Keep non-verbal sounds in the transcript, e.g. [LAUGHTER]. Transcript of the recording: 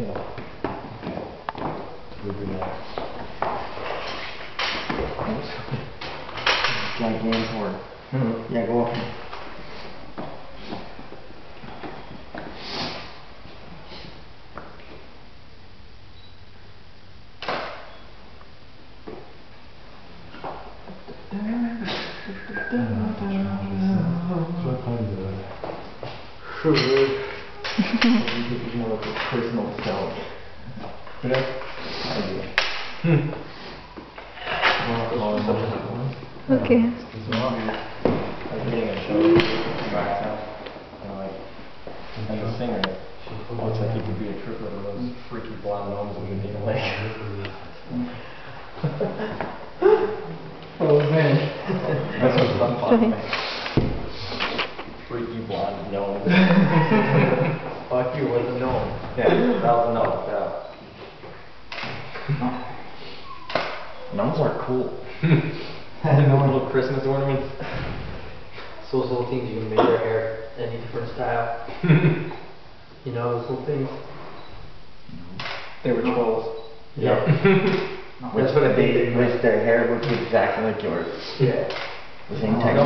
Yeah. We'll do. Yeah, go up. [LAUGHS] [LAUGHS] time is it? You know, it's a personal self. Do. Hmm. Okay. And like, the singer She looks like he could be a triplet of those freaky blonde gnomes with a needle leg. oh man, that's what's fun fucking me. Freaky blonde gnome. Fuck you, what's a Yeah, [LAUGHS] that was a gnome, yeah. Gnomes are cool. [LAUGHS] Little Christmas ornaments. So those little things you can make your hair any different style. [LAUGHS] you know those little things? They were trolls. Yeah. Which That's what I think. which their hair looked exactly like yours. Yeah. The same texture.